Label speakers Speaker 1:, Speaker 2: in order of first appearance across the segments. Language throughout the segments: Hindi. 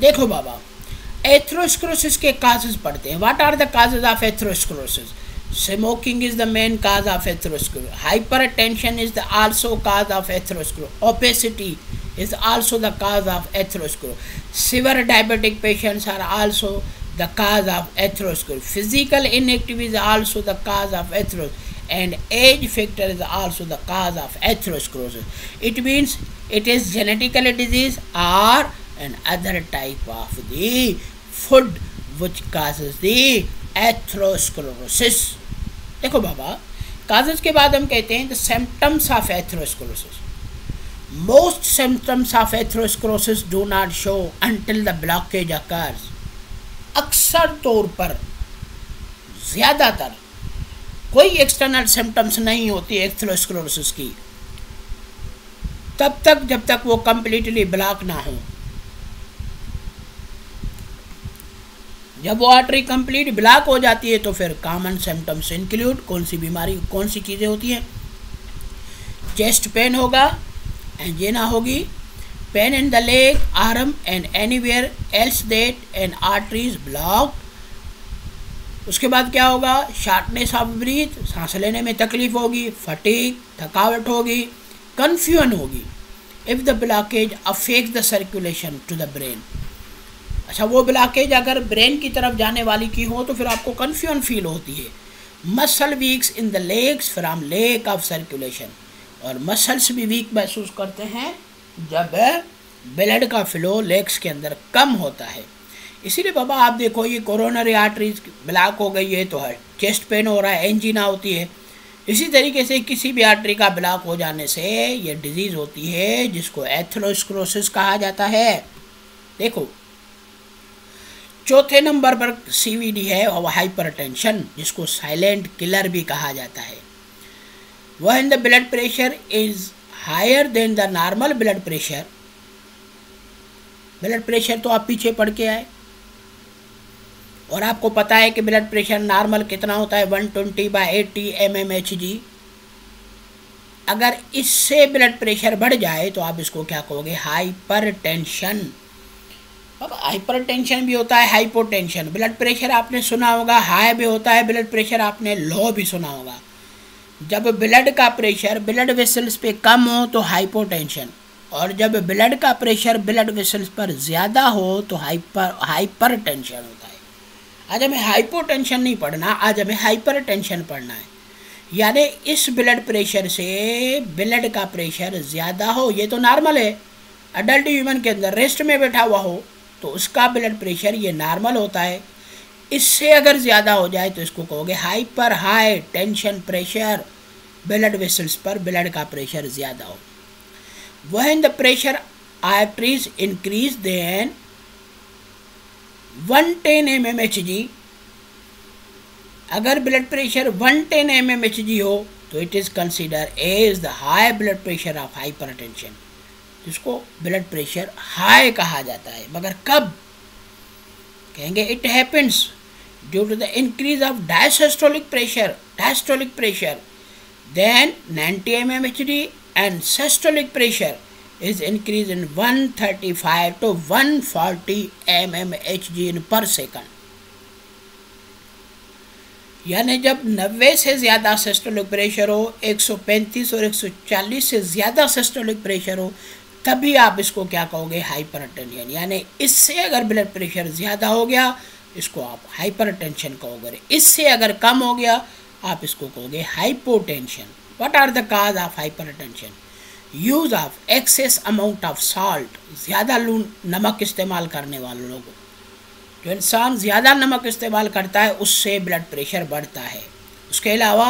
Speaker 1: देखो बाबा एथ्रोस्क्रोसिस के काजेज पढ़ते हैं। What are the causes of atherosclerosis smoking is the main cause of atherosclero hypertension is the also cause of atherosclero obesity is also the cause of atherosclero severe diabetic patients are also the cause of atherosclero physical inactive is also the cause of atheros and age factor is also the cause of atherosclerosis it means it is genetical disease or another type of the food which causes the atherosclerosis. देखो बाबा काजेज के बाद हम कहते हैं the symptoms of atherosclerosis most symptoms of atherosclerosis do not show until the blockage occurs अक्सर तौर पर, ज़्यादातर, कोई एक्सटर्नल सिम्टम्स नहीं होती एथ्रोस्क्लोसिस की। तब तक जब तक वो कम्प्लीटली ब्लॉक ना हो। जब वो आर्टरी कंप्लीट ब्लॉक हो जाती है तो फिर कॉमन सिम्टम्स इंक्लूड कौन सी बीमारी, कौन सी चीज़ें होती हैं? चेस्ट पेन होगा एंजिना होगी। Pain in the leg arm and anywhere else that and arteries block उसके बाद क्या होगा? शार्टनेस ऑफ़ ब्रीथ सांस लेने में तकलीफ़ होगी फटीक थकावट होगी कन्फ्यूज़न होगी। If the blockage affect the circulation to the brain अच्छा वो ब्लॉकेज अगर ब्रेन की तरफ़ जाने वाली की हो तो फिर आपको कन्फ्यूज़न फील होती है। Muscle weaks in the legs from lack of circulation और मसल्स भी वीक महसूस करते हैं जब ब्लड का फ्लो लेग्स के अंदर कम होता है। इसीलिए बाबा, आप देखो, ये कोरोनरी आर्टरीज ब्लॉक हो गई है तो है चेस्ट पेन हो रहा है एंजिना होती है। इसी तरीके से किसी भी आर्टरी का ब्लॉक हो जाने से ये डिज़ीज़ होती है, जिसको एथ्रोस्क्रोसिस कहा जाता है। देखो चौथे नंबर पर सीवीडी है और हाइपरटेंशन जिसको साइलेंट किलर भी कहा जाता है। वह in the blood pressure is higher than the normal blood pressure blood pressure तो आप पीछे पढ़ के आए। और आपको पता है कि ब्लड प्रेशर नॉर्मल कितना होता है? One twenty by eighty M M H G अगर इससे ब्लड प्रेशर बढ़ जाए तो आप इसको क्या कहोगे? हाइपर टेंशन अब हाइपर टेंशन भी होता है हाइपोटेंशन ब्लड प्रेशर आपने सुना होगा हाई भी होता है ब्लड प्रेशर आपने लो भी सुना होगा। जब ब्लड का प्रेशर ब्लड वेसल्स पे कम हो तो हाइपोटेंशन और जब ब्लड का प्रेशर ब्लड वेसल्स पर ज़्यादा हो तो हाइपर हाइपर टेंशन होता है। आज हमें हाइपोटेंशन नहीं पढ़ना, आज हमें हाइपर टेंशन पढ़ना है। यानी इस ब्लड प्रेशर से ब्लड का प्रेशर ज़्यादा हो, ये तो नॉर्मल है। अडल्ट ह्यूमन के अंदर रेस्ट में बैठा हुआ हो तो उसका ब्लड प्रेशर ये नॉर्मल होता है। इससे अगर ज़्यादा हो जाए तो इसको कहोगे hyper high tension pressure blood vessels पर ब्लड का प्रेशर ज़्यादा हो। वह in the pressure arteries increase than one ten M M H G अगर blood pressure one ten M M H G हो तो it is consider as the high blood pressure of hypertension जिसको ब्लड प्रेशर हाई कहा जाता है। मगर कब? कहेंगे it happens due to the increase of diastolic pressure diastolic pressure than 90 M M H D and systolic pressure is increase in 135 to 140 M M H G in per second यानी जब 90 से ज़्यादा सिस्टोलिक प्रेशर हो 135 और 140 से ज़्यादा सिस्टोलिक प्रेशर हो तभी आप इसको क्या कहोगे? हाइपर टेंशन यानी इससे अगर ब्लड प्रेशर ज़्यादा हो गया, इसको आप हाइपर टेंशन कहोगे इससे अगर कम हो गया, आप इसको कहोगे hypotension what are the cause of hypertension use of excess amount of salt ज़्यादा लून नमक इस्तेमाल करने वाले लोगों। जो इंसान ज़्यादा नमक इस्तेमाल करता है, उससे ब्लड प्रेशर बढ़ता है। उसके अलावा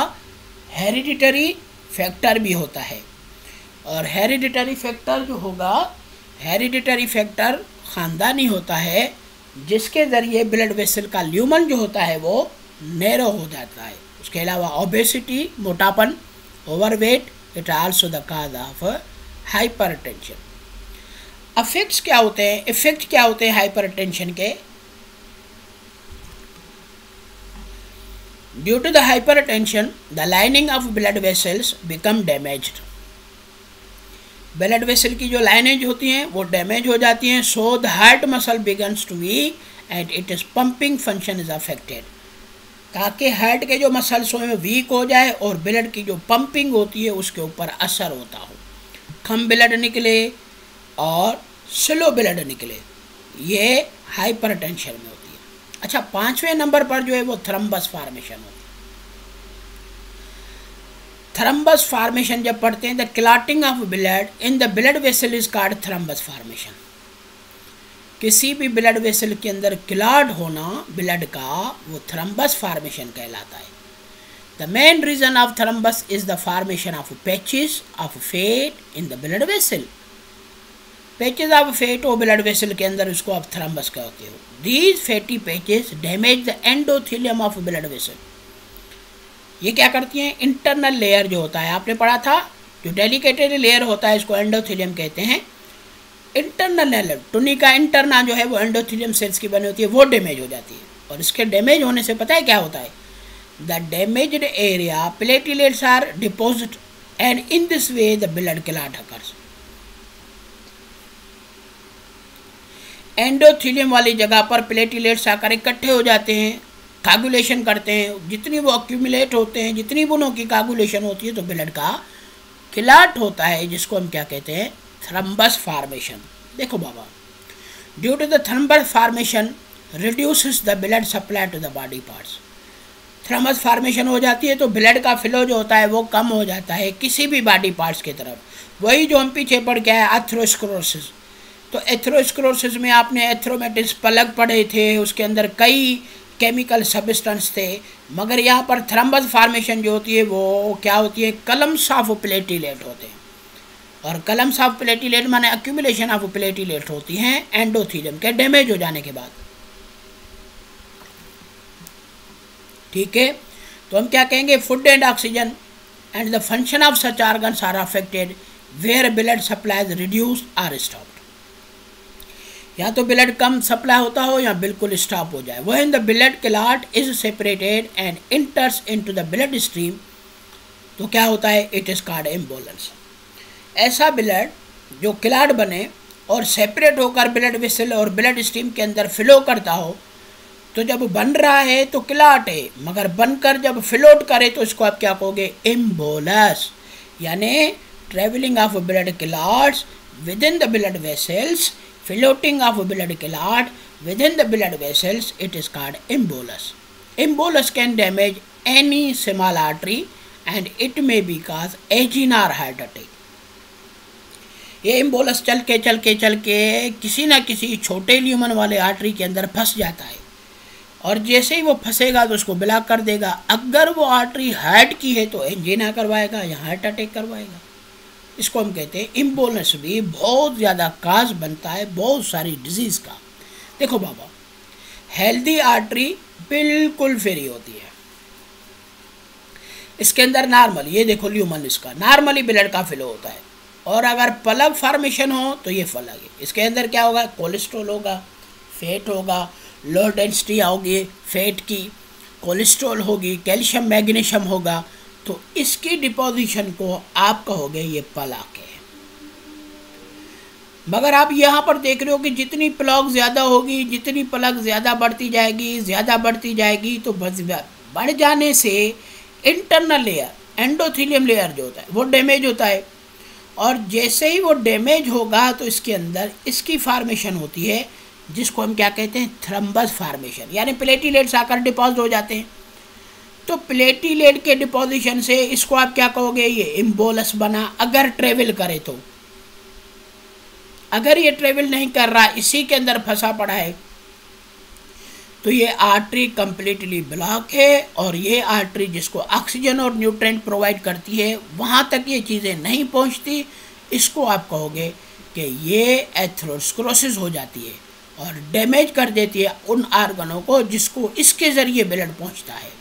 Speaker 1: हेरिडिटरी फैक्टर भी होता है। और हेरिडिटरी फैक्टर जो होगा हेरिडिटरी फैक्टर ख़ानदानी होता है, जिसके ज़रिए ब्लड वेसल का ल्यूमन जो होता है वो नैरो हो जाता है। उसके अलावा obesity मोटापन overweight it also the cause of hypertension affects क्या होते हैं? इफ़ेक्ट क्या होते हैं हाइपर टेंशन के? Due to the hypertension the lining of blood vessels become damaged blood vessel की जो लाइनेज होती हैं, वो डैमेज हो जाती हैं so the heart muscle begins to weak and it is pumping function is affected ताकि हार्ट के जो मसल्स हैं वीक हो जाए और ब्लड की जो पंपिंग होती है, उसके ऊपर असर होता हो। कम ब्लड निकले और स्लो ब्लड निकले। ये हाइपर टेंशन में होती है। अच्छा पाँचवें नंबर पर जो है, वो थ्रम्बस फार्मेशन होती है। थ्रम्बस फार्मेशन जब पढ़ते हैं the clotting of blood in the blood vessel is called thrombus formation किसी भी ब्लड वेसल के अंदर क्लाड होना ब्लड का, वो थ्रम्बस फार्मेशन कहलाता है। The main reason of thrombus is the formation of patches of fat in the blood vessel patches of fat और ब्लड वेसल के अंदर उसको आप थ्रम्बस कहते हो। These fatty patches damage the endothelium of blood vessel ये क्या करती हैं? इंटरनल लेयर जो होता है, आपने पढ़ा था, जो डेलिकेटेड लेयर होता है, इसको एंडोथीलियम कहते हैं। इंटरनल लेयर टुनी का इंटरना जो है, वो एंडोथीलियम सेल्स की बनी होती है, वो डैमेज हो जाती है। और इसके डैमेज होने से पता है क्या होता है? The damaged area platelets are deposit and in this way the blood clot occurs endothelium वाली जगह पर प्लेटिलेट्स आकर इकट्ठे हो जाते हैं। कागुलेशन करते हैं, जितनी वो अक्यूमुलेट होते हैं, जितनी भी उनकी कागुलेशन होती है तो ब्लड का किलाट होता है, जिसको हम क्या कहते हैं थ्रम्बस फार्मेशन देखो बाबा due to the thrombus formation reduces the blood supply to the body parts thrombus formation हो जाती है तो ब्लड का फ्लो जो होता है, वो कम हो जाता है, किसी भी बॉडी पार्ट्स की तरफ़। वही जो हम पीछे पड़ गया है एथ्रोस्क्रोसिस तो एथ्रोस्क्रोसिस में आपने एथ्रोमेटिस पलग पड़े थे, उसके अंदर कई केमिकल सबिस्टेंस थे, मगर यहाँ पर थ्रम्बस फार्मेशन जो होती है, वो क्या होती है? कलम्स ऑफ़ प्लेटिलेट होते हैं। और कलम्स ऑफ़ प्लेटिलेट माने अक्यूमुलेशन ऑफ़ प्लेटिलेट होती हैं एंडोथीलियम के डैमेज हो जाने के बाद। ठीक है? तो हम क्या कहेंगे? Food and oxygen and the function of such organs are affected where blood supplies reduce or stop या तो ब्लड कम सप्लाई होता हो या बिल्कुल स्टॉप हो जाए। वह in the blood clot is separated and enters into the blood stream तो क्या होता है? इट इज़ कार्ड एम्बोलेंस ऐसा ब्लड जो क्लाट बने और सेपरेट होकर ब्लड विसल और ब्लड स्ट्रीम के अंदर फ्लो करता हो तो जब बन रहा है तो क्लाट है। मगर बनकर जब फ्लोट करे तो इसको आप क्या कहोगे? एम्बोलस यानी travelling of blood clots within the blood vessels floating of blood clot within the blood vessels, it is called embolus. Embolus can damage any small artery and it may be cause aging or heart attack. ये एम्बोलस चल के चल के चल के किसी ना किसी छोटे ल्यूमन वाले आर्टरी के अंदर फंस जाता है और जैसे ही वो फंसेगा तो उसको ब्लॉक कर देगा अगर वो आर्टरी हार्ट की है तो एंजिना करवाएगा या हार्ट अटैक करवाएगा इसको हम कहते हैं इम्बोलनेस भी बहुत ज़्यादा काज बनता है बहुत सारी डिज़ीज़ का। देखो बाबा हेल्दी आर्टरी बिल्कुल फ्री होती है। इसके अंदर नॉर्मल ये देखो ल्यूमन इसका नॉर्मली ब्लड का फ्लो होता है। और अगर पलग फॉर्मेशन हो तो ये फलग है इसके अंदर क्या होगा? कोलेस्ट्रॉल होगा फैट होगा लो डेंसिटी होगी फैट की कोलेस्ट्रॉल होगी कैल्शियम मैग्नीशियम होगा तो इसकी डिपोजिशन को आप कहोगे ये पलाक मगर आप यहाँ पर देख रहे हो कि जितनी प्लॉग ज़्यादा होगी, जितनी प्लग ज़्यादा बढ़ती जाएगी, ज़्यादा बढ़ती जाएगी तो बढ़ जाने से इंटरनल लेयर एंडोथीलियम लेयर जो होता है, वो डैमेज होता है। और जैसे ही वो डैमेज होगा तो इसके अंदर इसकी फार्मेशन होती है, जिसको हम क्या कहते हैं? थ्रम्बस फार्मेशन यानी प्लेटीलेट्स आकर डिपॉजिट हो जाते हैं। तो प्लेटीलेट के डिपोजिशन से इसको आप क्या कहोगे? ये इम्बोलस बना। अगर ट्रेवल करे तो। अगर ये ट्रेवल नहीं कर रहा, इसी के अंदर फंसा पड़ा है तो ये आर्टरी कंप्लीटली ब्लॉक है और ये आर्टरी जिसको ऑक्सीजन और न्यूट्रेंट प्रोवाइड करती है, वहाँ तक ये चीज़ें नहीं पहुँचती। इसको आप कहोगे कि ये एथ्रोस्क्रोसिस हो जाती है और डैमेज कर देती है उन आर्गनों को जिसको इसके ज़रिए ब्लड पहुँचता है।